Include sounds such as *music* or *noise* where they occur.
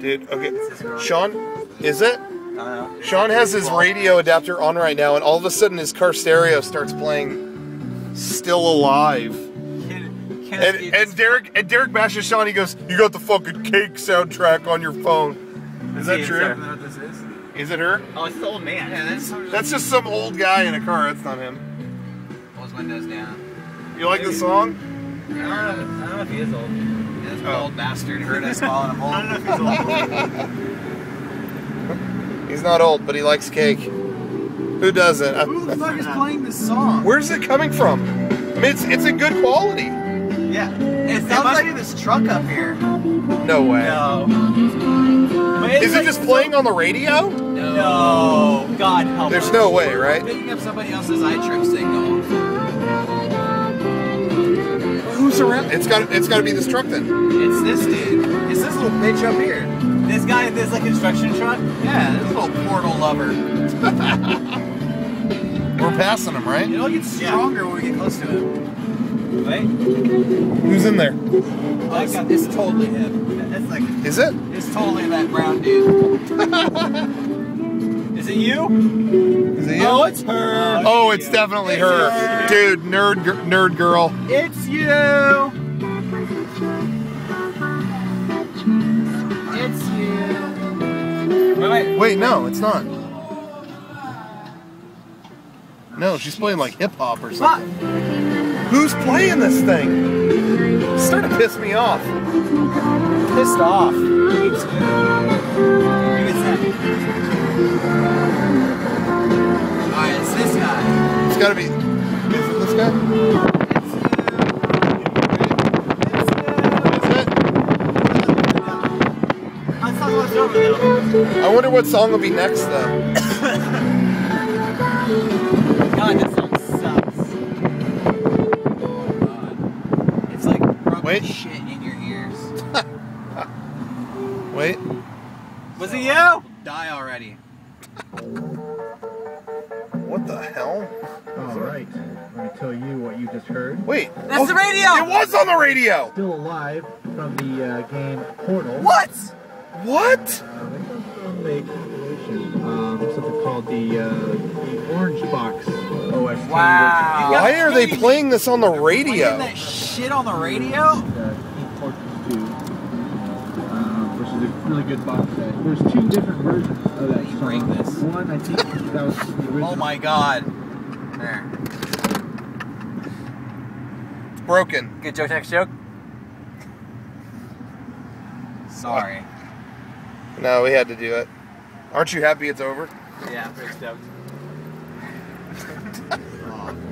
Dude, okay. Sean, is it? I don't know. Sean has his radio adapter on right now, and all of a sudden his car stereo starts playing "Still Alive." Can, can And, and Derek and Derek bashes Sean. He goes, "You got the fucking cake soundtrack on your phone." Is that true? know what this is? Is it her? Oh, it's the old man. Yeah, that's That's just some old guy in a car. That's not him. Close windows down. You like the song? I don't know. I don't know if he is old. This Oh. old bastard heard us calling *laughs* him old. I don't know if he's old. He's not old, but he likes cake. Who doesn't? Who the fuck is playing this song? Where's it coming from? I mean, it's it's in good quality. Yeah. It sounds like this truck up here. No way. No. Is it just playing on the radio? No. God help There's us. no way, right? Picking up somebody else's iTrip signal. Who's around? It's got it's got to be this truck then. It's this dude. It's this little bitch up here. This guy in this like construction truck? Yeah, this little portal lover. *laughs* We're passing him, right? It'll get stronger when we get close to him. Wait. Who's in there? Oh, it's, it's totally him. It's like Is it? it's totally that brown dude. *laughs* Is it you? Is it you? Oh, it's her. Oh, it's definitely her, her. dude. Nerd, nerd girl. It's you. It's you. Wait, wait. Wait, no, it's not. No, she's playing like hip hop or Fuck. something. Who's playing this thing? It's starting to piss me off. Pissed off. Gotta be. Is this guy? Is it? Let's talk what's over though. I wonder what song will be next though. God, this song sucks. God. It's like rubbing Wait. shit in your ears. *laughs* Wait. Was it you? Die already. What the hell? All right, let me tell you what you just heard. Wait. That's the radio! It was on the radio. Still alive from the uh, game Portal. What? What? Uh, they come from a compilation, um, something called the, uh, the Orange Box OST. Wow. Which Why are they Playing playing this on the Playing radio? that shit on the radio? really good box set. There's two different versions of that you break this. One, I think that was the *laughs* oh original. Oh my god. There. It's broken. Good joke, next joke? Sorry. No, we had to do it. Aren't you happy it's over? Yeah, I'm pretty stoked. *laughs*